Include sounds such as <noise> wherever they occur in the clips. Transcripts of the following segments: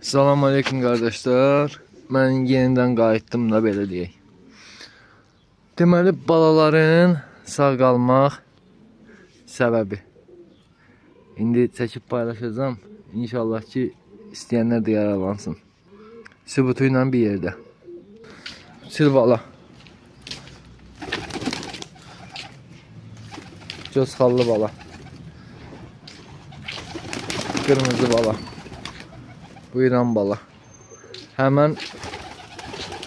Salam aleyküm qardaşlar. Mən yenidən qayıtdım da belə deyək. Deməli balaların sağ qalmaq səbəbi. İndi çəkib paylaşacağam. İnşallah ki istəyənlər də yararlansın. Sübutu ilə bir yerdə. Sil bala. Göz xallı bala. Qırmızı bala. Bu İran bala. Həmən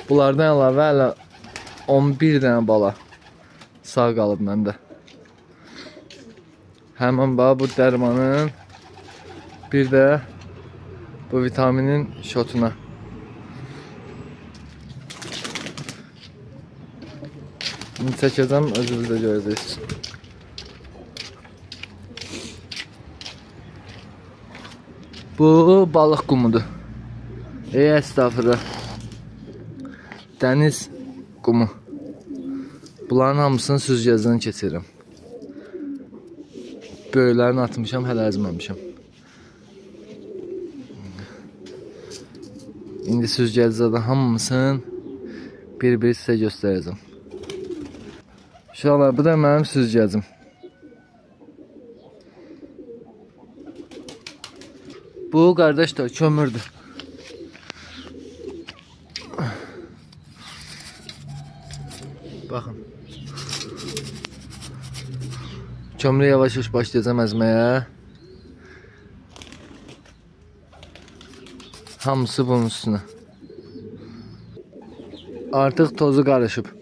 bunlardan əlavə hələ 11 dənə bala sağ qalıb məndə. Həmən bax bu dərmanın bir də bu vitaminin şotuna. İndi çəkəcəm, özünüz də görəcəksiniz. Bu balıq qumudur. Ey əstəğfurullah. Dəniz qumu. Bunların hamısını süzgəcdən keçirirəm. Böyüklərini atmışam, hələ əzməmişəm. İndi süzgəcdə hamısını bir-bir sizə göstərəcəm. Uşaqlar, bu da mənim süzgəcim. Bu kardeşler kömürdü. Bakın. Kömürü yavaş yavaş başlayacağım ezmeye. Hamısı bunun üstüne. Artık tozu karışıp.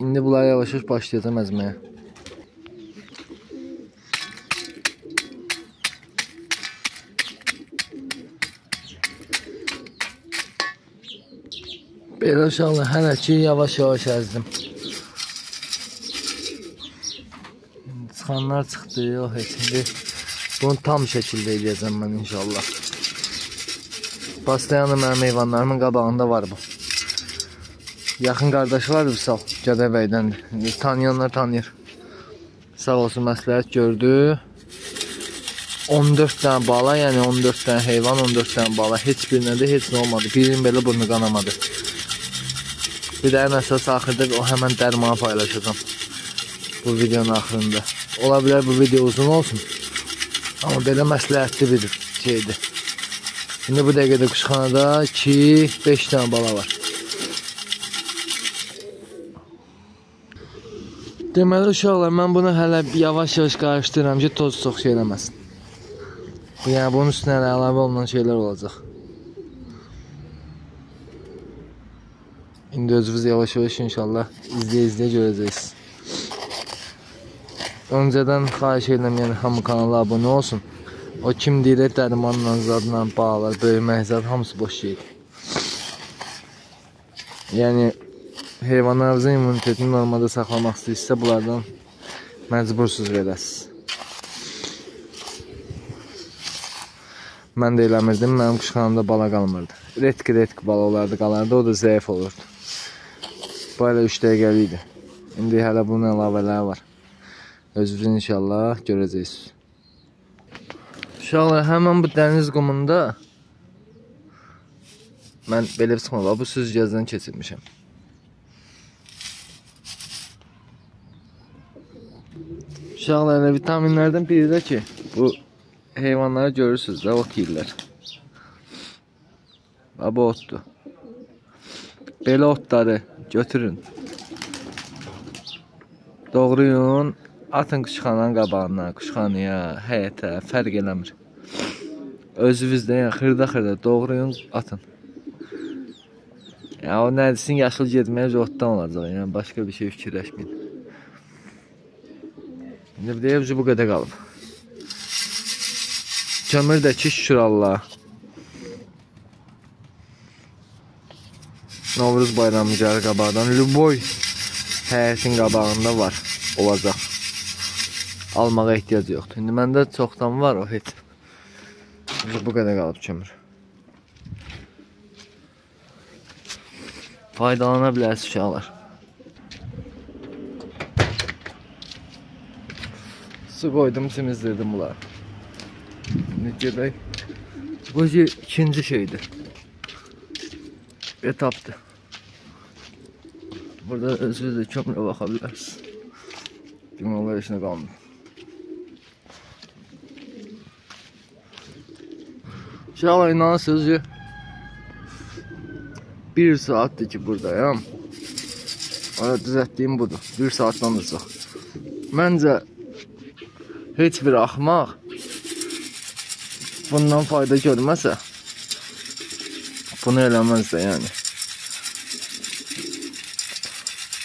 İndi bunları yavaş yavaş başlayacağım Belə uşaqlar hələ ki yavaş-yavaş əzdim. Çıxanlar çıxdı, o heç indi bunu tam şəkildə eləyəcəm mən inşallah. Pastayanı mənim heyvanlarımın qabağında var bu. Yaxın qardaş var Vüsal, Gədəbəydəndir. Tanıyanlar tanıyır. Sağ olsun məsləhət gördü. 14 dənə bala, yəni 14 dənə heyvan, 14 dənə bala. Heç birinə də heç nə olmadı. Birinin belə burnu qanamadı. Bir də ən əsas axırda o həmən dərmanı paylaşacağam. Bu videonun axırında. Ola bilər bu video uzun olsun. Amma belə məsləhətli bir şeydir. İndi bu dəqiqədə quşxanada 2-5 dənə bala var. Deməli uşaqlar, mən bunu hələ yavaş-yavaş qarışdırıram ki, toz çox şey eləməsin. Yəni bunun üstünə əlavə olunan şeylər olacaq. İndi özünüz yavaş-yavaş inşallah izləyə-izləyə görəcəksiniz. Öncədən xahiş edirəm, yəni hamı kanala abunə olsun. O kim deyir, dərmanla, zadla, bağlar, böyümək zad hamısı boş şeydir. Yəni heyvanlarınızın immunitetini normada saxlamaq istəyirsə, bunlardan məcbursuz verəsiniz. Mən də eləmirdim, mənim quşxanamda bala qalmırdı. Retki-retki bala olardı, qalardı, o da zəif olurdu. Bu hələ 3 dəqiqəli idi. İndi hələ bunun əlavələri var. Özünüz inşallah görəcəksiniz. Uşaqlar, həmən bu dəniz qumunda mən belə bir çıxma var, bu süzgəcdən keçirmişəm. Uşaqlar, elə vitaminlərdən biri də ki, bu heyvanları görürsünüz də, ot yeyirlər. Bu otdur. Belə otları götürün. Doğrayın, atın quşxananın qabağına, quşxanaya, həyətə, fərq eləmir. Özünüzdə, yəni xırda-xırda doğrayın, atın. Ya o nədisin yaşıl getməyə otdan olacaq, yəni başqa bir şey fikirləşməyin. İndi bir də bu qədər qalıb. Kömür də ki, şükür Allah. Novruz bayramı gəlir qabaqdan. Lüboy həyətin qabağında var, olacaq. Almağa ehtiyac yoxdur. İndi məndə çoxdan var o heç. Bu qədər qalıb kömür. Faydalana bilərsiniz uşaqlar. Su qoydum, temizledim bunları. İndi gedək Bu ikinci şeydir. Etapdır. Burada özünüz də kömrə baxa bilərsiniz. Deməli, işinə qalmır. İnşallah inanırsınız ki bir saatdir ki buradayım. Ara düzəltdiyim budur. Bir saatdan da çox. Məncə heç bir axmaq bundan fayda görməsə bunu eləməz də yəni.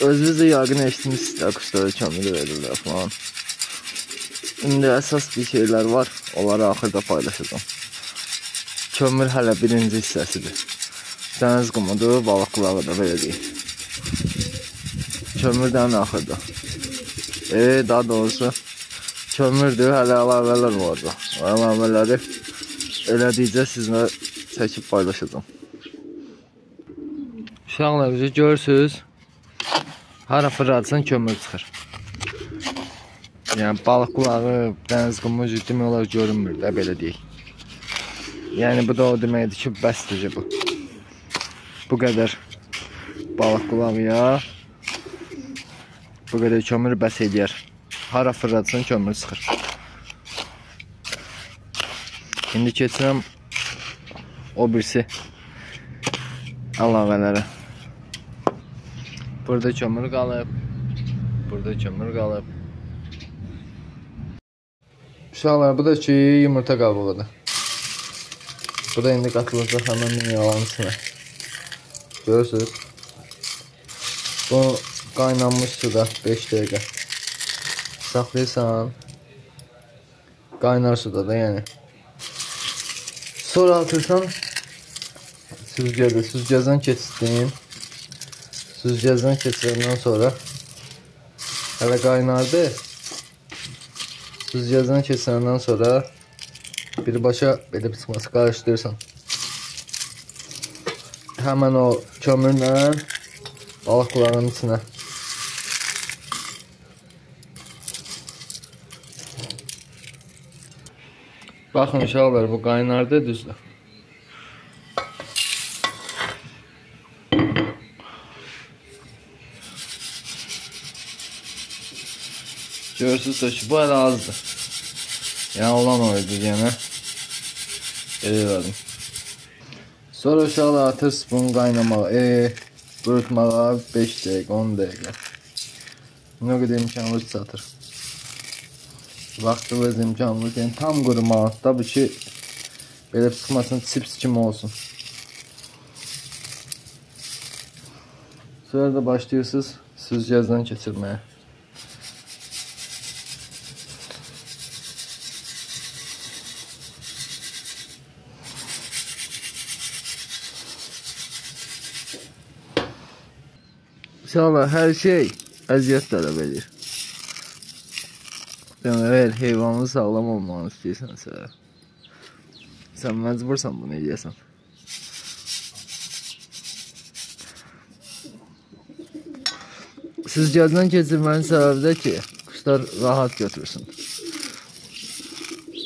Özünüz də yaqın eşitmişsiniz də quşlara kömür verirlər falan. İndi əsas bir şeylər var. Onları axırda paylaşacağım. Kömür hələ birinci hissəsidir. Dəniz qumudur, balıq qulağı da deyil. Kömürdən axırda. E, daha doğrusu kömürdür, hələ əlavələr var da. Əlavələri elədikcə sizinlə çəkib paylaşacağım. Uşaqlar, bizi görürsünüz. Hara fırlatsan kömür çıxır. Yəni balıq qulağı, dəniz qumu demək olar görünmür də belə deyək. Yəni bu da o deməkdir ki, bəsdir bu. Bu qədər balıq qulağıya bu qədər kömür bəs eləyər. Hara fırlatsan kömür çıxır. İndi keçirəm o birisi əlavələrə. Burada kömür qalıb. Burada kömür qalıb. Uşaqlar, bu da ki, yumurta qabığıdır. Bu da indi qatılacaq həmən mineralın içinə. Görürsünüz? Bu qaynanmış suda 5 dəqiqə. Saxlayırsan. Qaynar suda da yəni. Sonra atırsan süzgədə, süzgəzdən keçirdin. Süzgəzdən keçirəndən sonra hələ qaynardı. Süzgəzdən keçirəndən sonra birbaşa belə çıxması qarışdırırsan. Həmən o kömürlə balıq qulağının içinə. Baxın uşaqlar, bu qaynardı düzdür. Görürsünüz ki, bu hələ azdır. Yəni olan oydu yenə. Elə elədim. Sonra uşaqlar atırsınız bunu qaynamağa, e, qurutmağa 5 dəqiqə, 10 dəqiqə. Nə qədər imkanınız çatır. Vaxtınız imkanınız, yəni tam qurumağa. Tabii ki, belə çıxmasın, chips kimi olsun. Sonra da başlayırsınız süzgəcdən keçirməyə. İnşallah hər şey əziyyət tələb edir. Yəni, əgər heyvanın sağlam olmağını istəyirsənsə, sən məcbursan bunu eləyəsən. Süzgəcdən keçirmənin səbəbi də ki, quşlar rahat götürsün.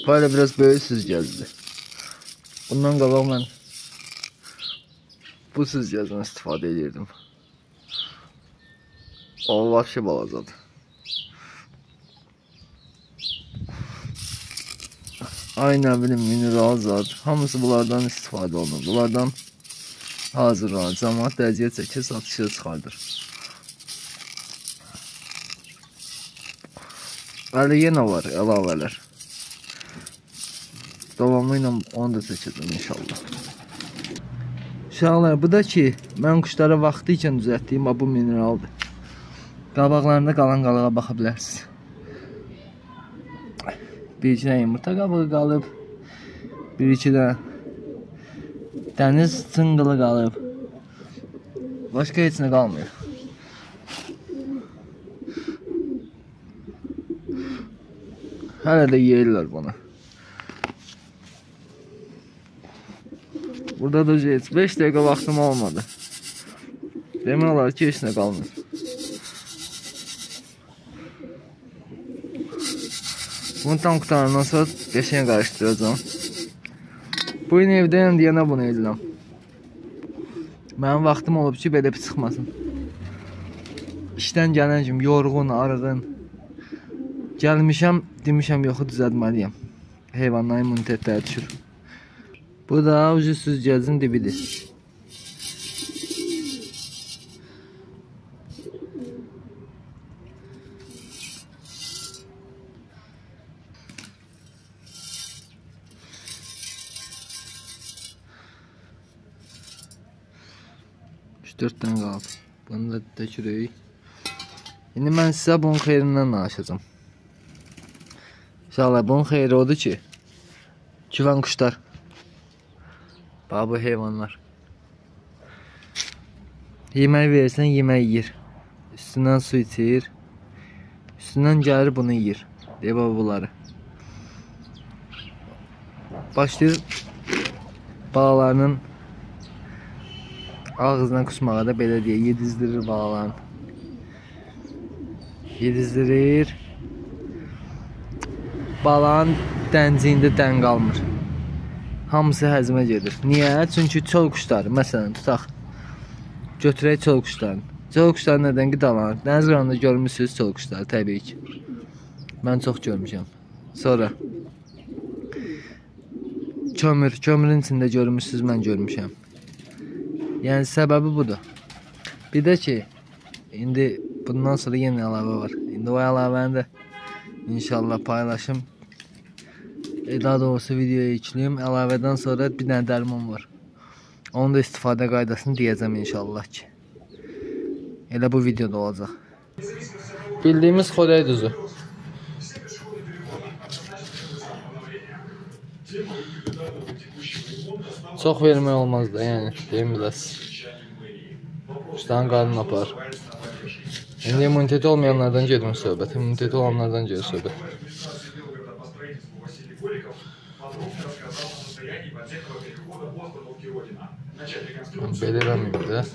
Hələ biraz böyük süzgəcdir. Bundan qabaq mən bu süzgəcdən istifadə edirdim. O vahşi balacadır. Ay nə bilim mineral zat. Hamısı bunlardan istifadə olunur. Bunlardan hazırlanır. Cəmaat dəziyyət çəkir, satışa çıxardır. Hələ yenə var əlavələr. Davamlı ilə onu da çəkəcəm inşallah. Uşaqlar, bu da ki, mən quşlara vaxtı ikən düzəltdiyim bu mineraldır. Qabaqlarında qalan qalığa baxa bilərsiniz. Bir iki dənə yumurta qabığı qalıb. Bir iki də dəniz çınqılı qalıb. Başqa heç nə qalmıyor. Hələ də yeyirlər bunu. Burada da heç 5 dəqiqə vaxtım olmadı. Demək olar ki, heç nə qalmır. Bunu tam qutarandan sonra qəşəng qarışdıracağam. Bu gün evdəyəm deyənə bunu edirəm. Mənim vaxtım olub ki, belə pis çıxmasın. İşdən gələn kimi yorğun, arığın. Gəlmişəm, demişəm yoxu düzəltməliyəm. Heyvanların immunitetləri düşür. Bu da ucu süzgəcin dibidir. Üç dörd dənə qaldı. Bunu da tökürük. İndi mən sizə bunun xeyrindən danışacağam. İnşallah bunun xeyri odur ki, güvən quşlar. Bax bu heyvanlar. Yemək versən, yemək yeyir. Üstündən su içir. Üstündən gəlir bunu yeyir. Deyə bax bunları. Başlayır balalarının ağzından qusmağa da belə deyə yedizdirir balalarını. Yedizdirir. Balağın dənciyində dən qalmır. Hamısı həzmə gedir. Niyə? Çünki çöl quşları, məsələn, tutaq. Götürək çöl quşlarını. Çöl quşları nədən qidalanır? Dəniz qırağında görmüsünüz çöl quşları, təbii ki. Mən çox görmüşəm. Sonra kömür, kömürün içində görmüsünüz, mən görmüşəm. Yəni səbəbi budur. Bir də ki, indi bundan sonra yenə əlavə var. İndi o əlavəni də inşallah paylaşım. E, daha doğrusu videoya yükləyim. Əlavədən sonra bir dənə dərman var. Onun da istifadə qaydasını deyəcəm inşallah ki. Elə bu videoda olacaq. Bildiyimiz xorey duzu. Çox vermək olmaz da, yəni deyim biraz. Quşların qarnını apar. İndi immuniteti olmayanlardan gedir söhbət, immuniteti olanlardan gedir söhbət. Belə eləməyim də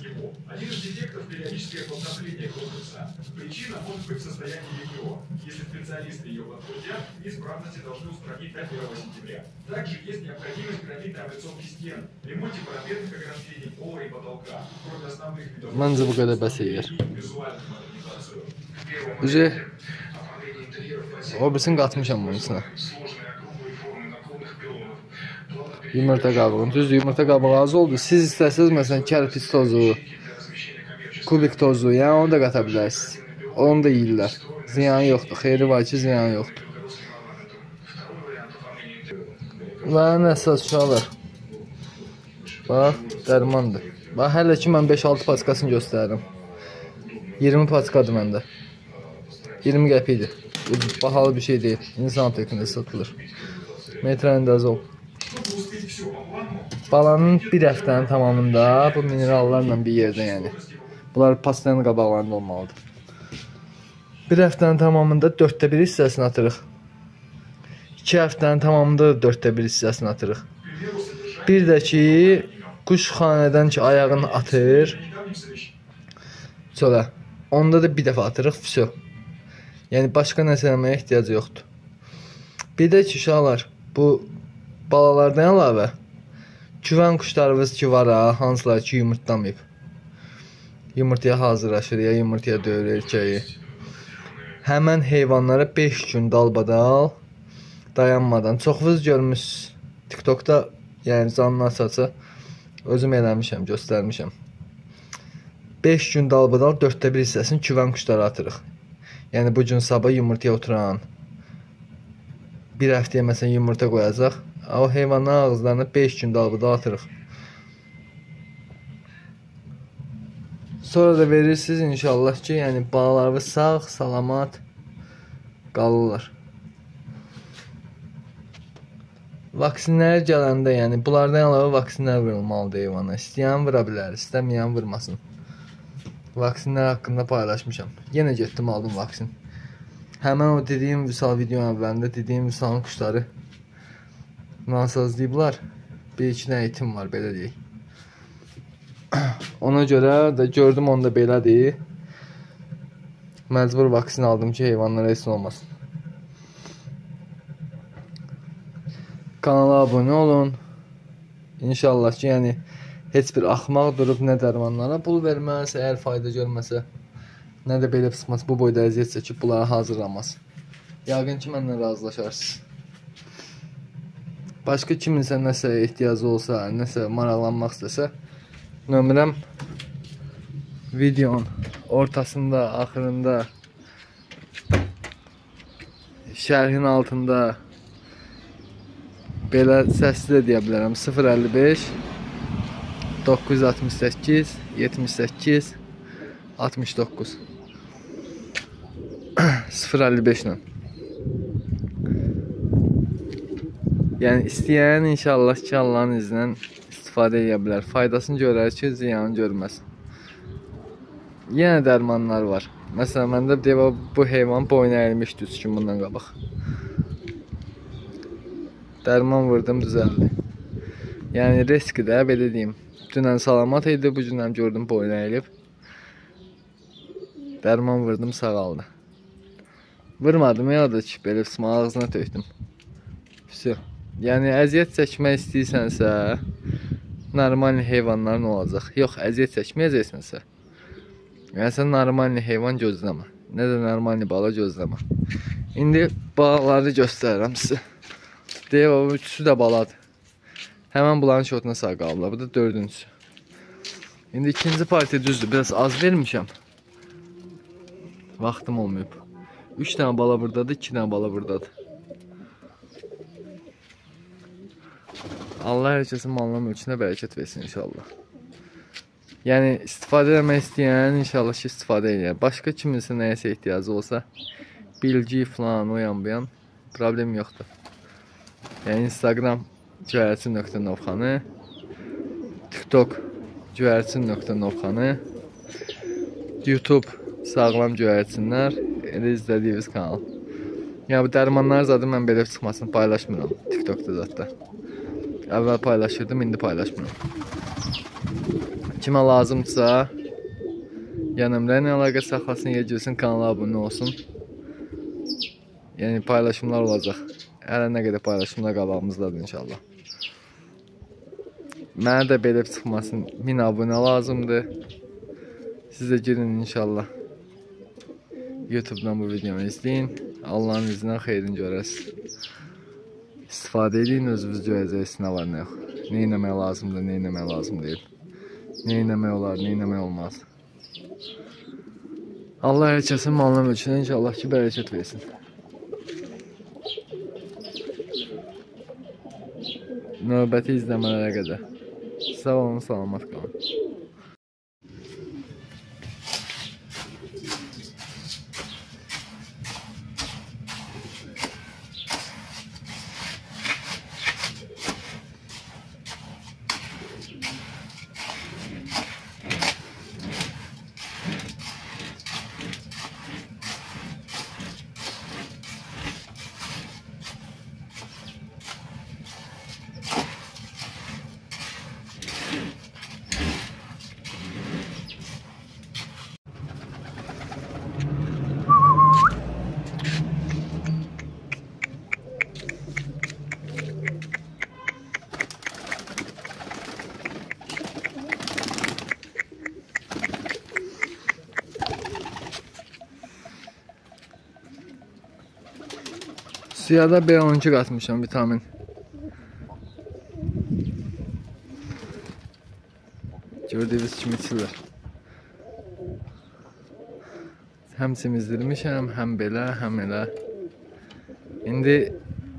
Один из дефектов периодическое подтопление корпуса. Причина может быть в состоянии ЕГО. Если специалисты ее подтвердят, неисправности должны устранить до 1 сентября. Также есть необходимость гранитной облицовки стен, ремонте парапетных ограждений, пола и потолка. Кроме основных видов Məncə bu qədər bəs eləyər. визуальную модернизацию. Первое. Düzü Оформление интерьеров красиво. o birisini qatmışam bunun içinə. Сложные округлые формы наклонных пилонов. Плата Yumurta qabığın. Düzdür, yumurta qabığı az oldu. Siz istəsəz məsələn kərpiç tozu, для размещения коммерческих kubik tozu, yəni onu da qata bilərsiniz. Onu da yeyirlər. Ziyanı yoxdur. Xeyri var ki, ziyanı yoxdur. Ən əsas uşaqlar. Bax, dərmandır. Bax, hələ ki mən 5-6 paçkasını göstərirəm. 20 paçkadır məndə. 20 qəpikdir. Bu bahalı bir şey deyil. İnsan aptekində satılır. Metronidazol. Balanın bir həftənin tamamında bu minerallarla bir yerdə yəni. Bunlar pastanın qabaqlarında olmalıdır. Bir həftənin tamamında 4də 1 hissəsini atırıq. 2 həftənin tamamında da 4də 1 hissəsini atırıq. Bir də ki, quşxanədən ki ayağını atır çölə. Onda da bir dəfə atırıq, vəsə. Yəni başqa nəsə eləməyə ehtiyac yoxdur. Bir də ki, uşaqlar, bu balalardan əlavə güvən quşlarımız ki var ha, hansılar ki yumurtlamayıb. Yumurtaya hazırlaşır ya yumurtaya döyür erkəyi. Həmən heyvanlara 5 gün dalbadal dayanmadan çoxunuz görmüsünüz. TikTokda yəni canlı açaça özüm eləmişəm, göstərmişəm. 5 gün dalbadal 4də 1 hissəsini güvən quşlara atırıq. Yəni bu gün sabah yumurtaya oturan bir həftəyə məsələn yumurta qoyacaq. O heyvanların ağızlarına 5 gün dalbadal atırıq. Sonra da verirsiniz inşallah ki, yəni balalarınız sağ, salamat qalırlar. Vaksinlər gələndə, yəni bunlardan əlavə vaksinlər vurulmalıdır heyvana. İstəyən vura bilər, istəməyən vurmasın. Vaksinlər haqqında paylaşmışam. Yenə getdim aldım vaksin. Həmən o dediyim Vüsal videonun əvvəlində dediyim Vüsalın quşları nasazlayıblar. Bir iki dənə itim var belə deyək. <clears throat> Ona görə də gördüm onda belədir. Məcbur vaksin aldım ki, heyvanlara heç olmasın. Kanala abunə olun. İnşallah ki, yəni heç bir axmaq durub nə dərmanlara pul verməz, əgər fayda görməsə, nə də belə psixmas bu boyda əziyyət çəkib bunları hazırlamaz. Yəqin ki, mənlə razılaşarsınız. Başqa kiminsə nəsə ehtiyacı olsa, nəsə maraqlanmaq istəsə, nömrəm videonun ortasında, axırında, şərhin altında belə səsli də deyə bilərəm. 055 968 78 69 055 ilə. Yəni istəyən inşallah ki, Allahın izni ilə istifadə edə bilər. Faydasını görər ki, ziyanı görməz. Yenə dərmanlar var. Məsələn, məndə deyə bu heyvan boyun əyilmişdi 3 gün bundan qabaq. Dərman vurdum, düzəldi. Yəni risk də belə deyim. Dünən salamat idi, bu gündən gördüm boyun əyilib. Dərman vurdum, sağaldı. Vurmadım ya da ki, belə ağzına tökdüm. Vəsə. Yəni əziyyət çəkmək istəyirsənsə, normal heyvanların olacaq. Yox, əziyyət çəkməyəcəksənsə, yəni sən normal heyvan gözləmə. Nə də normal bala gözləmə. İndi balaları göstərirəm sizə. Deyə o üçüsü də baladır. Həmən bunların şotuna sağ qalıblar. Bu da dördüncüsü. İndi ikinci partiya düzdür. Biraz az vermişəm. Vaxtım olmayıb. 3 dənə bala buradadır, 2 dənə bala buradadır. Allah hər kəsin malına mülkünə bərəkət versin inşallah. Yəni istifadə etmək istəyən inşallah ki istifadə edir. Başqa kiminsə nəyəsə ehtiyacı olsa, bilgi falan o yan bu yan problem yoxdur. Yəni Instagram göyərçin.novxanı TikTok göyərçin.novxanı YouTube sağlam göyərçinlər elə izlədiyiniz kanal. Yəni bu dərmanlar zadı mən belə çıxmasını paylaşmıram TikTokda zətdə. Əvvəl paylaşırdım, indi paylaşmıram. Kimə lazımdırsa, yanımda nə əlaqə saxlasın, yedirsin, kanala abunə olsun. Yəni paylaşımlar olacaq. Hələ nə qədər paylaşımlar qabağımızdadır inşallah. Mənə də belə çıxmasın 1000 abunə lazımdır. Siz də girin inşallah. YouTube-dan bu videonu izləyin. Allahın izni ilə xeyrini görəsiniz. İstifadə edin, özünüz görəcəksiniz nə var, nə yox. Nə etmək lazımdır, nə etmək lazım deyil. Nə etmək olar, nə etmək olmaz. Allah hər kəsin malına mülkünə inşallah ki, bərəkət versin. Növbəti izləmələrə qədər. Sağ olun, salamat qalın. Suya da B12 qatmışam vitamin. Gördüyünüz kimi içirlər. Həm simizdirmişəm, həm belə, həm elə. İndi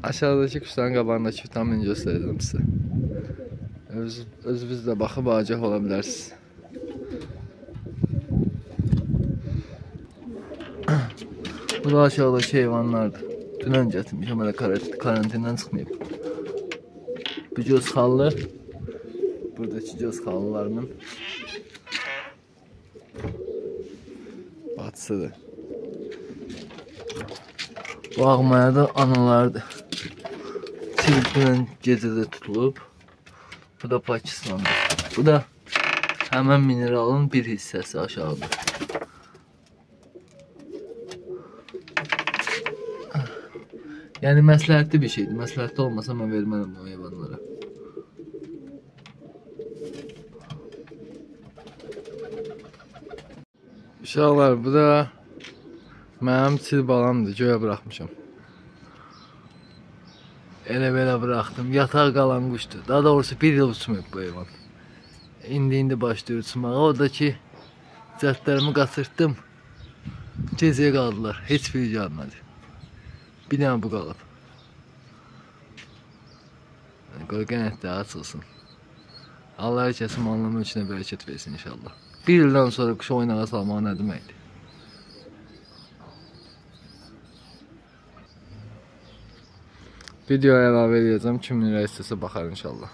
aşağıdakı quşların qabağındakı vitamin göstərəcəm sizə. Öz, özünüz də baxıb agah ola bilərsiniz. Bu da aşağıdakı heyvanlardır. Dünən gətirmişəm, hələ karantindən çıxmayıb. Bu göz xallı, buradakı göz xallılarımın bacısıdır. Bu ağmaya da analardır. Çirpinən gecədə tutulub. Bu da Pakistandır. Bu da həmən mineralın bir hissəsi aşağıdır. Yəni məsləhətli bir şeydir. Məsləhətli olmasa mən vermərəm o heyvanlara. Uşaqlar, bu da mənim çil balamdır. Göyə buraxmışam. Elə belə buraxdım. Yataq qalan quşdur. Daha doğrusu bir il uçmayıb bu heyvan. İndi-indi başlayır uçmağa. O da ki, cəhdlərimi qaçırtdım. Gecəyə qaldılar. Heç biri gəlmədi. Bir dənə bu qalıb. Qoy qənətdə açılsın. Allah hər kəsin malına mülkünə bərəkət versin inşallah. Bir ildən sonra quşu oynağa salmaq nə deməkdir? Videoya əlavə edəcəm. Kim nə istəsə baxar inşallah.